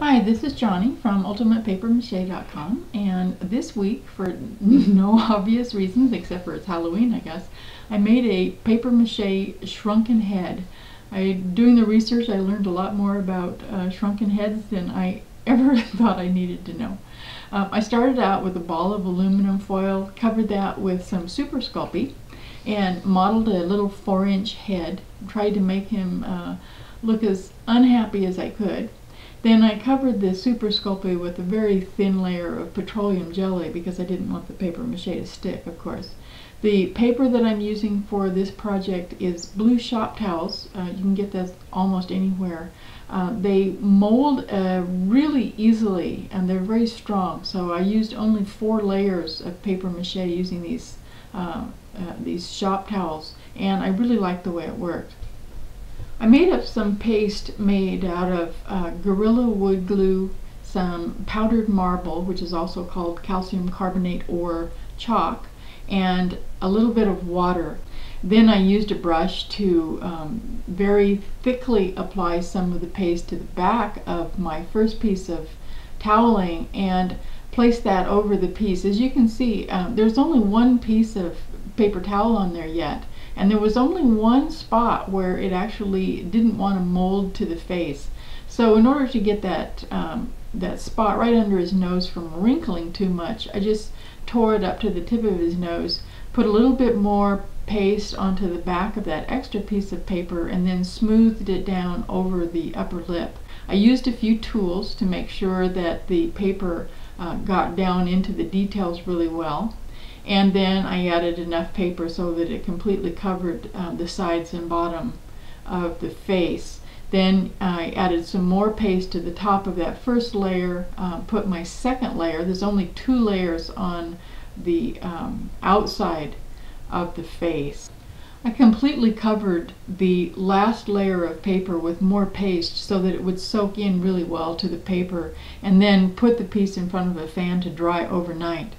Hi, this is Jonni from UltimatePaperMache.com and this week, for no obvious reasons except for it's Halloween I guess, I made a paper mache shrunken head. I, doing the research I learned a lot more about uh, shrunken heads than I ever thought I needed to know. Um, I started out with a ball of aluminum foil, covered that with some Super Sculpey and modeled a little four inch head, tried to make him uh, look as unhappy as I could. Then I covered the Super Sculpey with a very thin layer of petroleum jelly because I didn't want the paper mache to stick, of course. The paper that I'm using for this project is blue shop towels. Uh, you can get those almost anywhere. Uh, they mold uh, really easily and they're very strong. So I used only four layers of paper mache using these, uh, uh, these shop towels and I really like the way it worked. I made up some paste made out of uh, Gorilla Wood Glue, some powdered marble, which is also called calcium carbonate or chalk, and a little bit of water. Then I used a brush to um, very thickly apply some of the paste to the back of my first piece of toweling and place that over the piece. As you can see, um, there's only one piece of paper towel on there yet and there was only one spot where it actually didn't want to mold to the face. So in order to get that um, that spot right under his nose from wrinkling too much, I just tore it up to the tip of his nose, put a little bit more paste onto the back of that extra piece of paper and then smoothed it down over the upper lip. I used a few tools to make sure that the paper uh, got down into the details really well and then I added enough paper so that it completely covered uh, the sides and bottom of the face. Then I added some more paste to the top of that first layer, uh, put my second layer, there's only two layers on the um, outside of the face. I completely covered the last layer of paper with more paste so that it would soak in really well to the paper and then put the piece in front of a fan to dry overnight.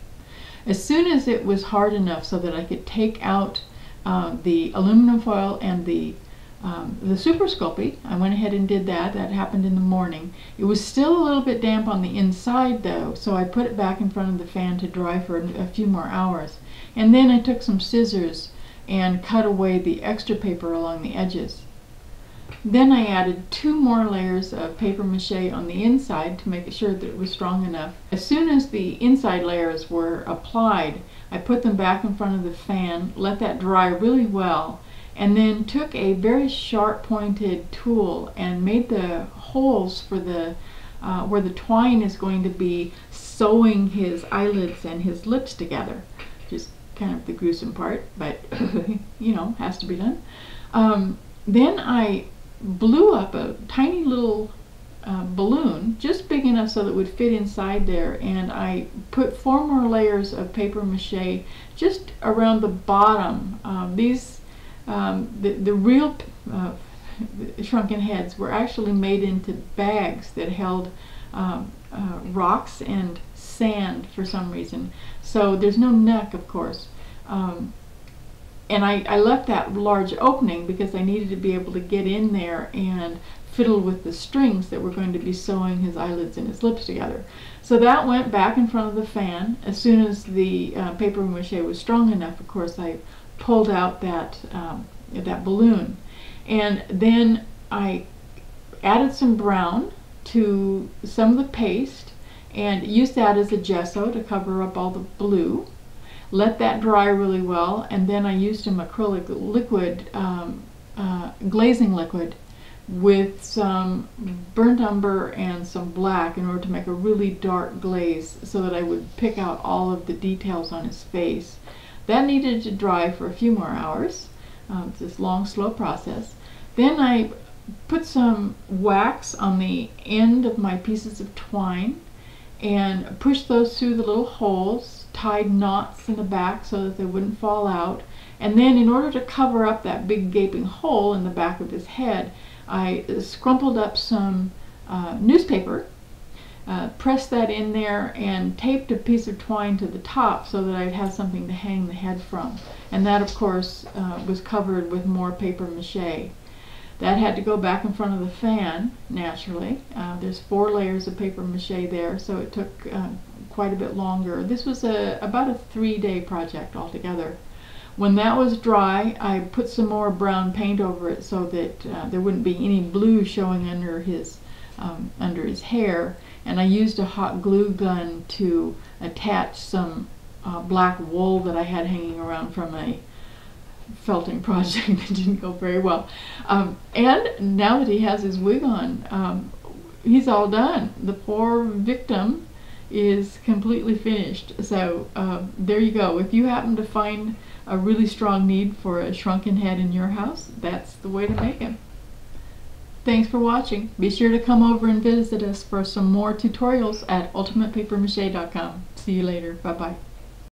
As soon as it was hard enough so that I could take out uh, the aluminum foil and the um, the Super Sculpey, I went ahead and did that. That happened in the morning. It was still a little bit damp on the inside though, so I put it back in front of the fan to dry for a few more hours. And then I took some scissors and cut away the extra paper along the edges. Then I added two more layers of paper mache on the inside to make sure that it was strong enough. As soon as the inside layers were applied, I put them back in front of the fan, let that dry really well, and then took a very sharp pointed tool and made the holes for the uh, where the twine is going to be sewing his eyelids and his lips together. Just kind of the gruesome part, but you know, has to be done. Um, then I blew up a tiny little uh, balloon just big enough so that it would fit inside there and I put four more layers of paper mache just around the bottom. Um, these, um, the, the real uh, shrunken heads were actually made into bags that held um, uh, rocks and sand for some reason. So there's no neck of course. Um, and I, I left that large opening because I needed to be able to get in there and fiddle with the strings that were going to be sewing his eyelids and his lips together. So that went back in front of the fan. As soon as the uh, paper mache was strong enough, of course, I pulled out that, um, that balloon. And then I added some brown to some of the paste and used that as a gesso to cover up all the blue let that dry really well, and then I used some acrylic liquid, um, uh, glazing liquid, with some burnt umber and some black in order to make a really dark glaze so that I would pick out all of the details on his face. That needed to dry for a few more hours. Um, it's this long, slow process. Then I put some wax on the end of my pieces of twine and pushed those through the little holes tied knots in the back so that they wouldn't fall out. And then in order to cover up that big gaping hole in the back of his head, I scrumpled up some uh, newspaper, uh, pressed that in there, and taped a piece of twine to the top so that I'd have something to hang the head from. And that, of course, uh, was covered with more paper mache. That had to go back in front of the fan, naturally. Uh, there's four layers of paper mache there, so it took uh, quite a bit longer. This was a, about a three-day project altogether. When that was dry, I put some more brown paint over it so that uh, there wouldn't be any blue showing under his um, under his hair. And I used a hot glue gun to attach some uh, black wool that I had hanging around from a felting project that didn't go very well. Um, and now that he has his wig on, um, he's all done. The poor victim is completely finished. So uh, there you go. If you happen to find a really strong need for a shrunken head in your house, that's the way to make it. Thanks for watching. Be sure to come over and visit us for some more tutorials at ultimatepapermache.com. See you later. Bye-bye.